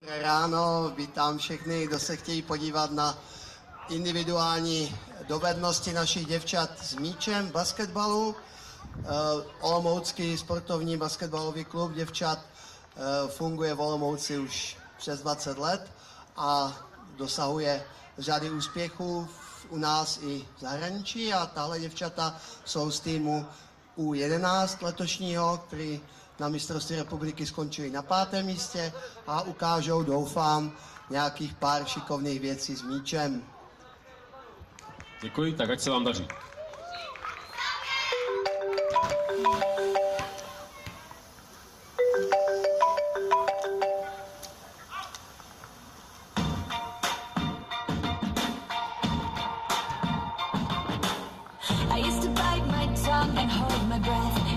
Dobré ráno, vítám všechny, kdo se chtějí podívat na individuální dovednosti našich děvčat s míčem basketbalu. Eh, Olomoucký sportovní basketbalový klub děvčat eh, funguje v Olomouci už přes 20 let a dosahuje řady úspěchů u nás i v zahraničí a tahle děvčata jsou z týmu U11 letošního, který na mistrovství republiky skončili na pátém místě a ukážou, doufám, nějakých pár šikovných věcí s míčem. Děkuji, tak ať se vám daří. I used to bite my tongue and hold my breath.